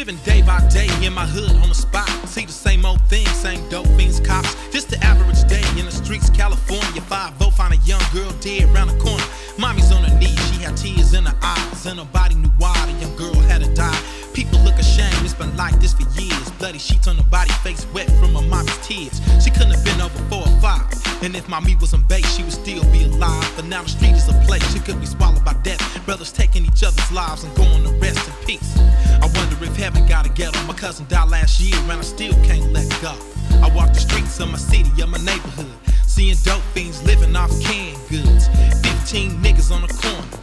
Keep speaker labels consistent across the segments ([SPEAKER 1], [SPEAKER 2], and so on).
[SPEAKER 1] Living day by day in my hood on the spot. See the same old thing, same dope fiends, cops. Just the average day in the streets, like this for years. Bloody sheets on her body, face wet from her mommy's tears. She couldn't have been over four or five. And if mommy wasn't baked, she would still be alive. But now the street is a place, she could be swallowed by death. Brothers taking each other's lives and going to rest in peace. I wonder if heaven got a ghetto. My cousin died last year, and I still can't let go. I walk the streets of my city, of my neighborhood, seeing dope fiends living off canned goods. 15 niggas on the corner.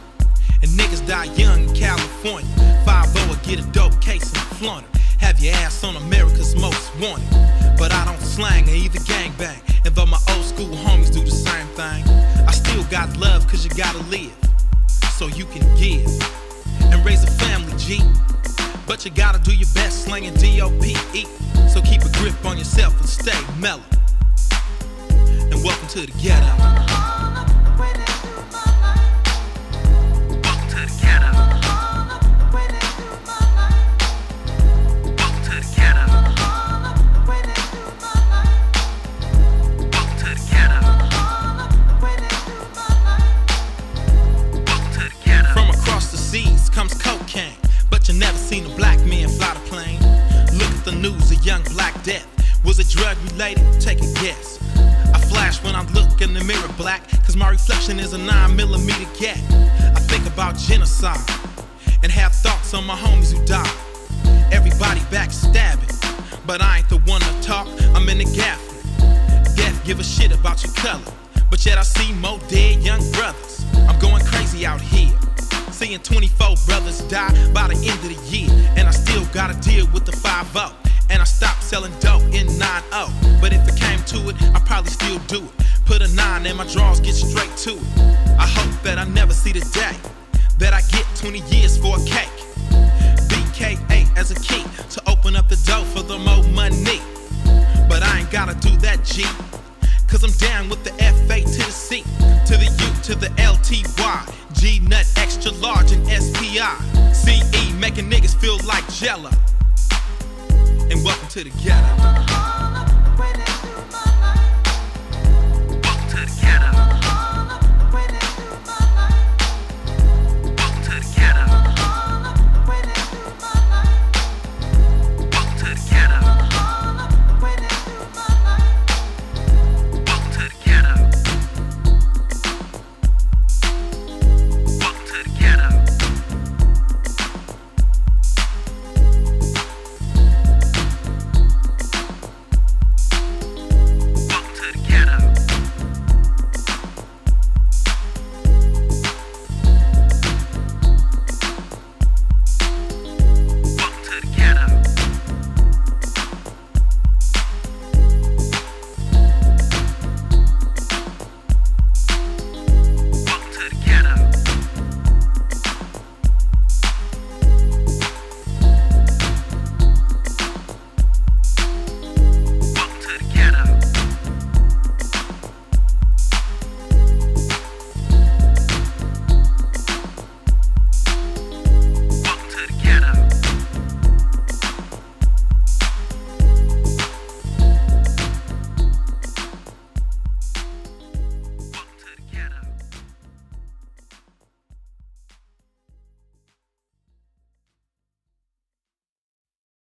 [SPEAKER 1] And niggas die young in California. 5 0 get a dope case and flaunt. Have your ass on America's most wanted. But I don't slang or either gangbang. And though my old school homies do the same thing, I still got love cause you gotta live. So you can give and raise a family, G. But you gotta do your best slanging D-O-P-E. So keep a grip on yourself and stay mellow. And welcome to the ghetto. Comes cocaine, but you never seen a black man fly the plane. Look at the news, a young black death. Was it drug related? Take a guess. I flash when I look in the mirror black, cause my reflection is a 9 millimeter gat. I think about genocide and have thoughts on my homies who died. Everybody backstabbing, but I ain't the one to talk, I'm in the gap. Death give a shit about your color, but yet I see more dead young brothers. I'm going crazy out here. Seeing 24 brothers die by the end of the year, and I still gotta deal with the 5 0. And I stopped selling dope in 9 0. But if it came to it, I'd probably still do it. Put a 9 in my drawers, get straight to it. I hope that I never see the day that I get 20 years for a cake. BK8 as a key to open up the door for the more money. But I ain't gotta do that, G. Cause I'm down with the SPI, CE making niggas feel like Jello. And welcome to the ghetto.